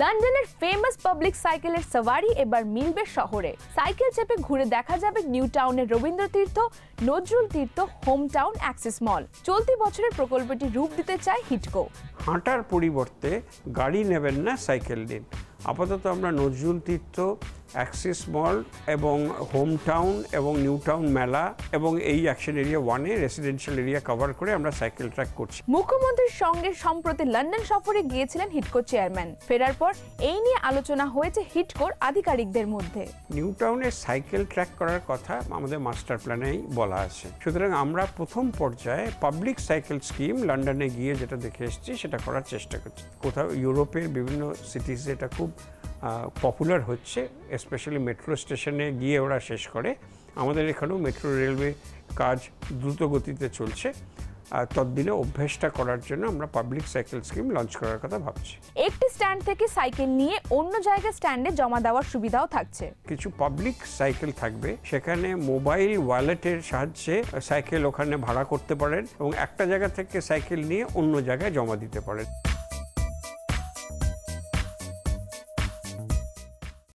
লন্ডনের famous public সাইকেলের সাওয়ারি এবার মিলবে শহরে। সাইকেল চেপে ঘুরে দেখা যাবে নিউ টাউনের Rabindra Tirtha, Nazrul Tirtha, Home Town Axis Mall. চলতি বছরের প্রকল্পটি রূপ দিতে চায় হিটকো। হাঁটার পরিবর্তে গাড়ি নেবেন না সাইকেল নিন আপাতত আমরা নজরুল তীর্থ অ্যাক্সিস মল এবং হোম টাউন এবং নিউ টাউন মেলা এবং এই অ্যাকশন এরিয়া ওয়ানে রেসিডেন্সিয়াল এরিয়া কভার করে আমরা সাইকেল ট্র্যাক করছি। মুখ্যমন্ত্রীর সঙ্গে সম্প্রতি লন্ডন সফরে গিয়েছিলেন হিটকো চেয়ারম্যান ফেরার পর এই নিয়ে আলোচনা হয়েছে হিটকোর আধিকারিকদের মধ্যে। নিউ টাউনে সাইকেল ট্র্যাক করার কথা আমাদের মাস্টার প্ল্যানেই বলা আছে। সুতরাং আমরা প্রথম পর্যায়ে পাবলিক সাইকেল স্কিম লন্ডনে গিয়ে যেটা দেখে এসেছি সেটা করার চেষ্টা করছি। কোথাও ইউরোপের বিভিন্ন সিটিসে এটা খুব পপুলার হচ্ছে স্পেশালি মেট্রো স্টেশনে গিয়ে ওরা শেষ করে। আমাদের এখানেও মেট্রো রেলওয়ে কাজ দ্রুত গতিতে চলছে। আর ততদিনে অভ্যেসটা করার জন্য আমরা পাবলিক সাইকেল স্কিম লঞ্চ করার কথা ভাবছি। একটি স্ট্যান্ড থেকে সাইকেল নিয়ে অন্য জায়গায় স্ট্যান্ডে জমা দেওয়ার সুবিধাও থাকছে। কিছু পাবলিক সাইকেল থাকবে সেখানে মোবাইল ওয়ালেটের সাহায্যে সাইকেল ওখানে ভাড়া করতে পারেন এবং একটা জায়গা থেকে সাইকেল নিয়ে অন্য জায়গায় জমা দিতে পারেন।